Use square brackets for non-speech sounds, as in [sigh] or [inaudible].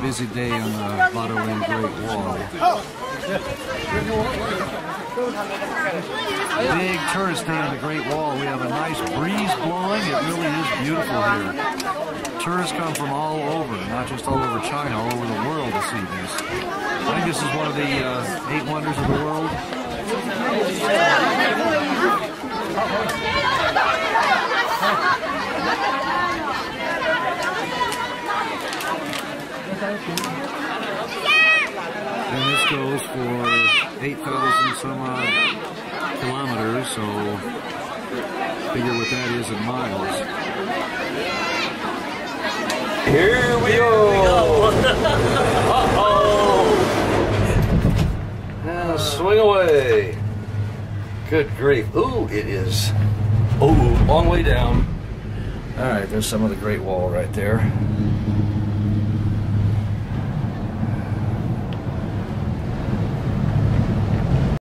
busy day on the Badaling Great Wall. Big tourist day on the Great Wall. We have a nice breeze blowing. It really is beautiful here. Tourists come from all over, not just all over China, all over the world to see this. I think this is one of the uh, eight wonders of the world. [laughs] And this goes for 8,000 some odd kilometers, so figure what that is in miles. Here we go. Oh, Now swing away. Good grief. Ooh, it is. Ooh, long way down. All right, there's some of the Great Wall right there.